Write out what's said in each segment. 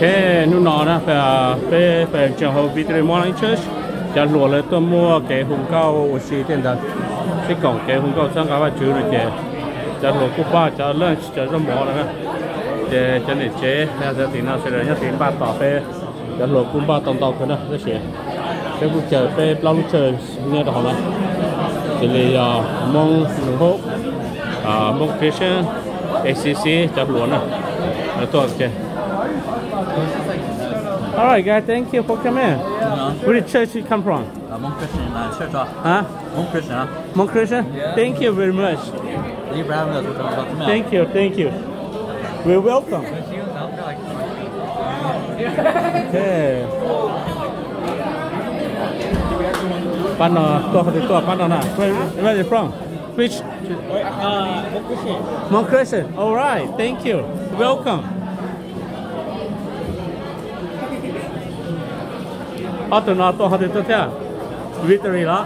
cái nu nọ nè phải phải phải trường hợp Victory Morning Church cho lùa lấy tôi mua cái hùng cao ô xí tiền đó cái cổng cái hùng cao sang cả ba chữ rồi kìa. Cho lùa cúp ba cho lunch cho nó mỏ nữa để cho nên chế là giờ thì nó sẽ là nhất tiền ba tỏ phê, cho lùa cúp ba tổng tổng cái đó nó sẽ cái vụ chờ phê, bao lúc chờ nghe được không ạ thì là mong nụ hộp à mong Christian ACC cho lùa nè. Là tôi kìa All right, guys. Thank you for coming. Uh, Where did church you come from? Mong Christian uh, church uh, Huh? Mong Christian uh, Mount Christian? Yeah. Thank you very much. Abraham là tụi tụi tụi Thank you, thank you. We're welcome. Okay. Pan nó tua cái tua pan nó. Where where are you from? Which? Mount Christian. All right. Thank you. Welcome. Pato na to hati to tia. thế à? Victory là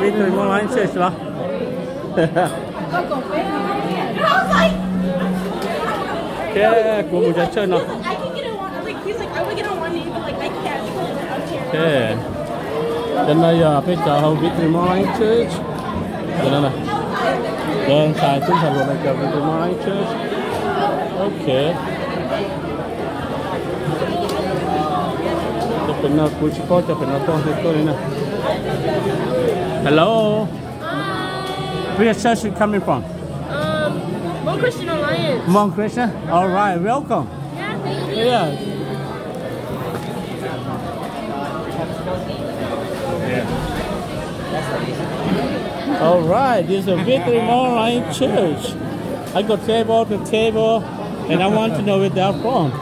Victory ses la. Yeah, go with that channel. I can get a one. Like he's like, I would get a one knee, but like I can't because I'm out here. Victory morning church. Then I then I think I will make victory morning church. Okay. Cho nên là đơn xài chúng ta luôn là chờ tìm món church ok cho bên nào cuối có cho bên nào to thì tôi nè hello where church you coming from Um, One Christian Alliance. Mount Christian all right welcome Yeah, thank you. yeah All right, this is a Victory Online Church. I got table to table, and I want to know where they're from.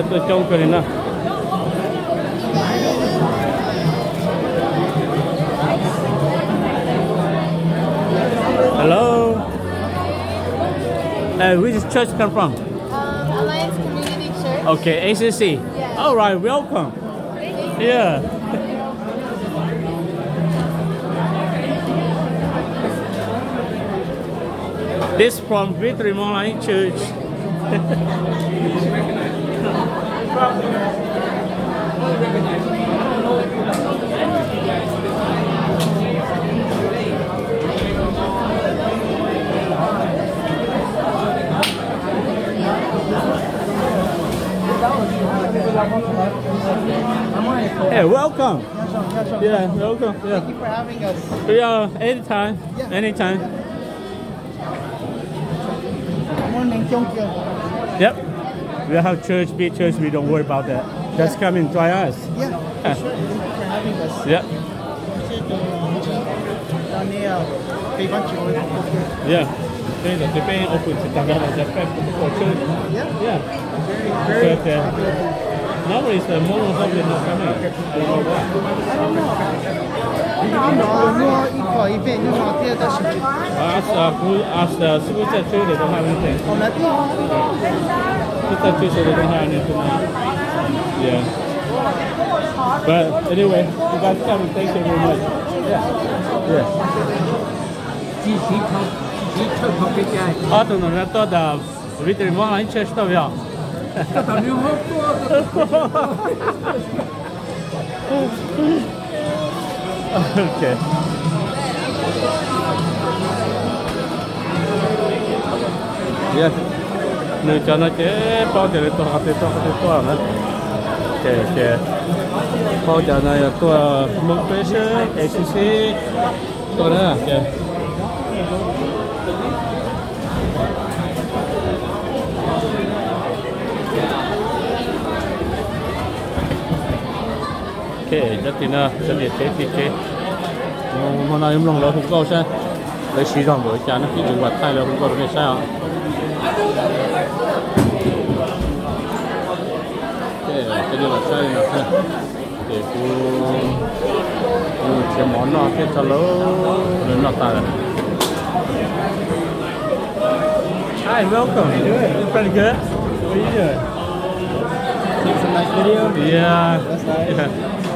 Okay, let tôi trông cái này nè. Hello. Uh, which church come from? Um, Alliance Community Church. Okay, ACC. Yes. All right, welcome. Yeah. this from Online Church. Hey, welcome. Yeah, welcome. Yeah. Thank you for having us. Yeah, anytime. Yeah. Anytime. Morning, Kyonkyo. Yep. We have church, big church, we don't worry about that. Just come and try us. Yeah, for sure. Thank you for having us. There, uh, they want you to Yeah. Cái bên open thì ta gọi là cái bên của church. Yeah, Yeah. very, very But uh, nowadays the more of them not coming. I don't know why. I don't know. You know, more equal event, you know, there does should be. As uh, who- as the school church, they don't have anything. On that thing, School church, they don't have anything. Yeah. But anyway, you guys come and thank you very much. Yeah. Yeah. Ở tụi nó to da Victory Mall anh chơi đâu vậy? Okay. Yeah. นื้อจานเจ๊ต่อเดี๋ยวต่อครับต่อครับต่อนะเจ๊เจ๊พอจานายตัวมุกเฟชเอซีซีตัวนั้นเจ๊โอเคจัดทีน่ะจัดเด็ดเจ๊เจ๊มันเอาอิ่มลงแล้วผมก็เอาใช่เลยชี้รองเลยจานนะที่จังหวัดใต้แล้วผมก็ไม่ใช่อ่ะ sao. Để cô chế món nó cái cho lỡ lớn nó ta Hi, welcome. You doing? Pretty good. What are you doing? take some nice video. Yeah. That's nice. yeah.